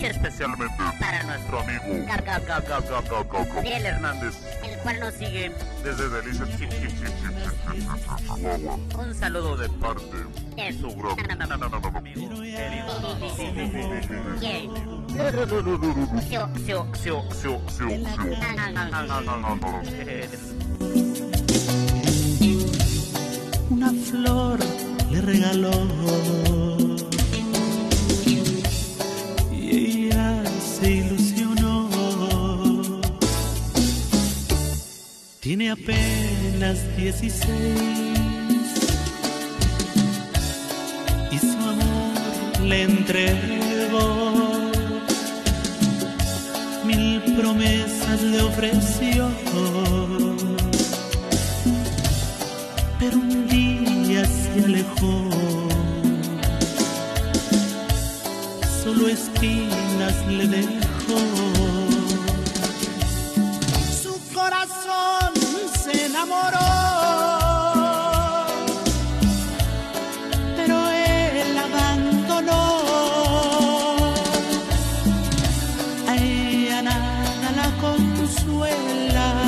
Especialmente para nuestro amigo Hernández, el cual nos sigue Desde Delicias. un saludo de Parte. de Su su regaló y ella se ilusionó. Tiene apenas 16 y su amor le entregó. Mil promesas le ofreció un día se alejó. Solo espinas le dejó. Su corazón se enamoró, pero él abandonó. A ella nada la consuela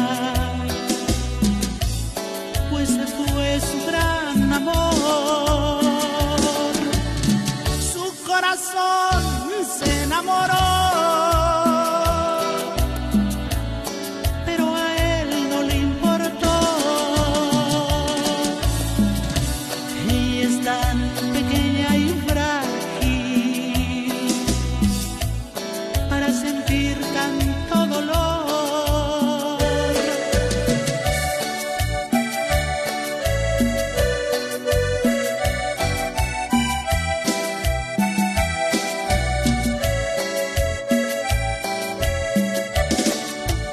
enamoró,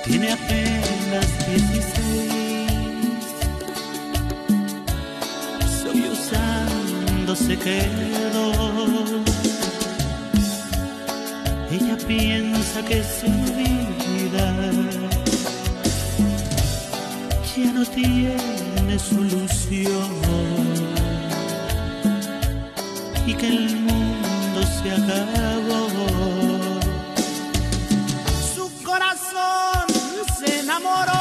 tiene apenas 16. Sollozando se quedó. Ella piensa que su vida ya no tiene solución y que el mundo se acabó enamoró.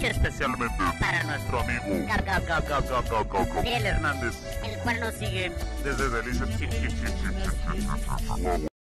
Especialmente para nuestro amigo Gabriel Hernández. el cual nos sigue Desde Delicias.